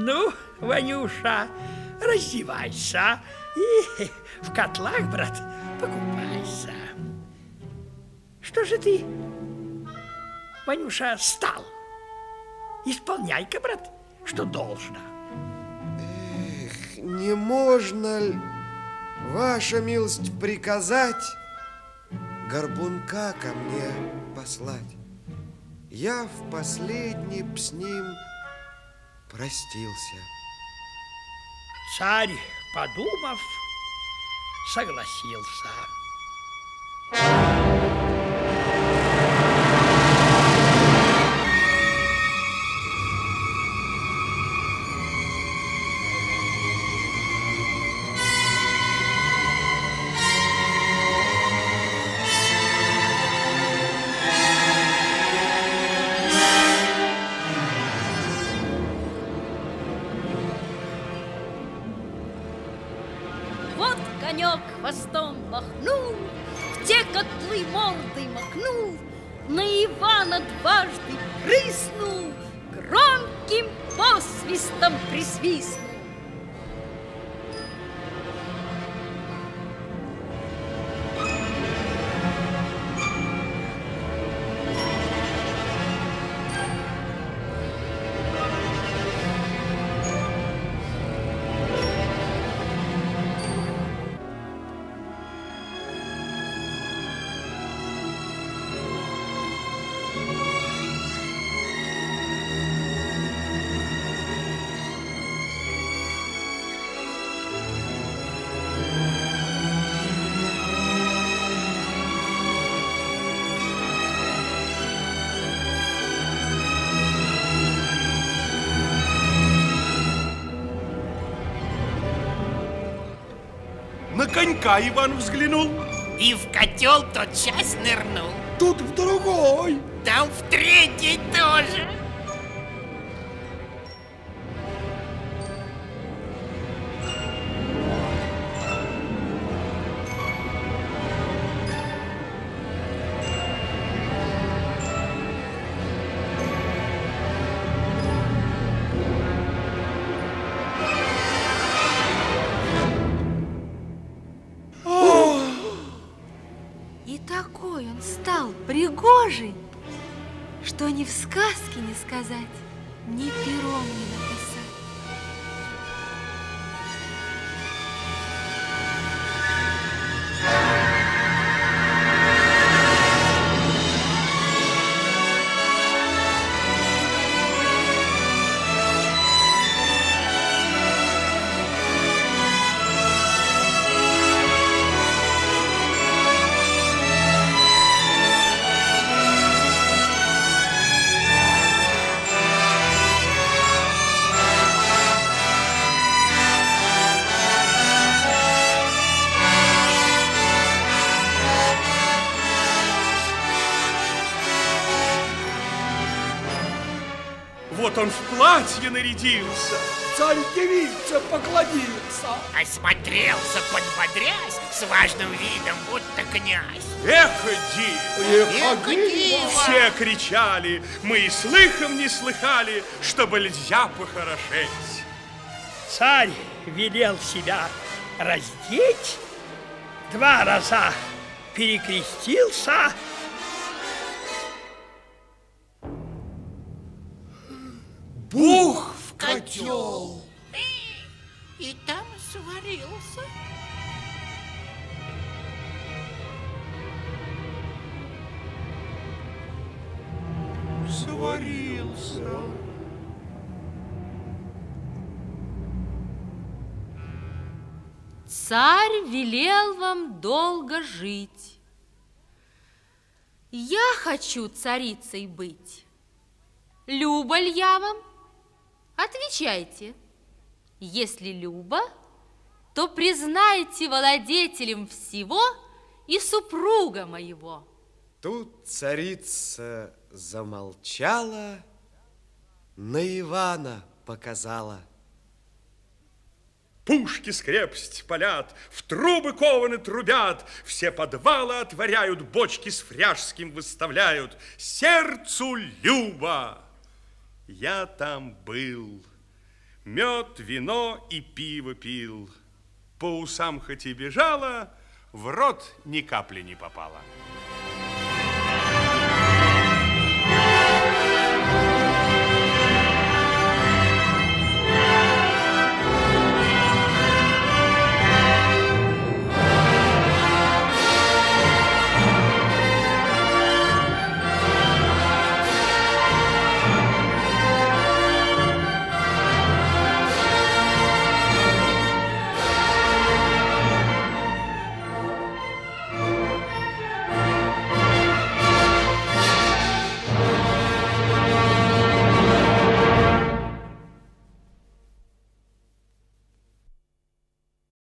Ну, Ванюша, раздевайся и в котлах, брат, покупайся. Что же ты, Ванюша, стал? Исполняй-ка, брат, что должно. Эх, не можно ли, ваша милость, приказать горбунка ко мне послать? Я в последний с ним простился. Царь, подумав, согласился. Конек хвостом махнул, В те котлы мордой макнул, На Ивана дважды прыснул, Громким посвистом присвистнул. Конька Иван взглянул. И в котел тотчас нырнул. Тут в другой. Там в третий тоже. Стал пригожий, что ни в сказке не сказать, ни пером не написать. Вот он в платье нарядился. Царь-девица поклонился. Осмотрелся, подбодрясь, с важным видом, будто князь. Эх, диво! Эх, диво! Все кричали, мы и слыхом не слыхали, чтобы нельзя похорошеть. Царь велел себя раздеть, два раза перекрестился, Бух в котел! И там сварился. Сварился. Царь велел вам долго жить. Я хочу царицей быть. Люба ль я вам? Отвечайте. Если Люба, то признайте владетелем всего и супруга моего. Тут царица замолчала, на Ивана показала. Пушки с крепости палят, в трубы кованы трубят, все подвалы отворяют, бочки с фряжским выставляют. Сердцу Люба! Я там был, Мед, вино и пиво пил. По усам хоть и бежала, в рот ни капли не попала.